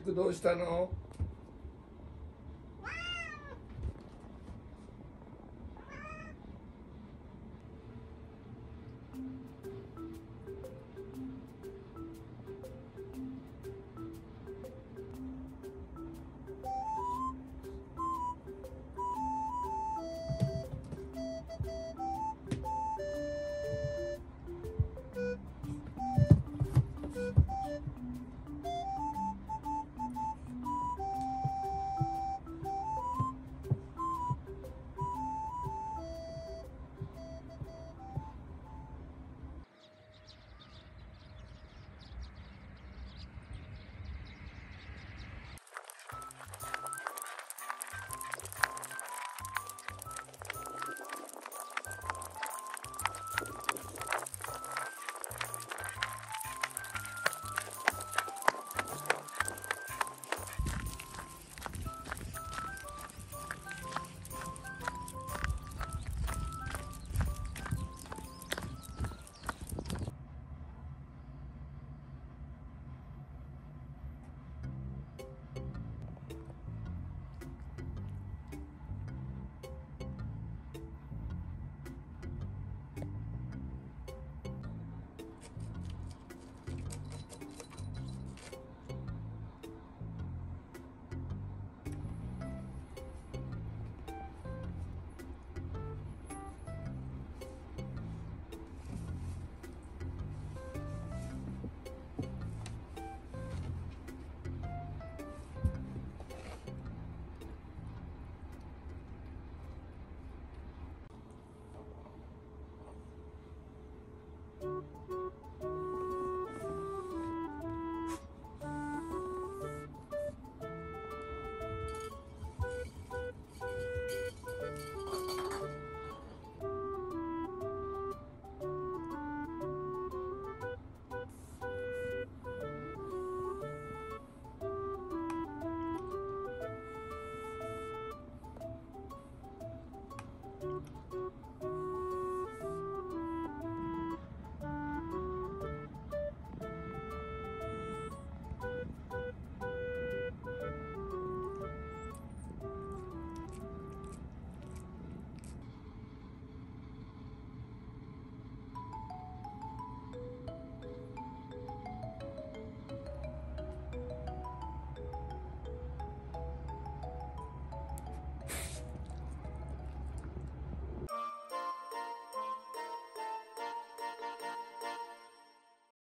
どうしたの？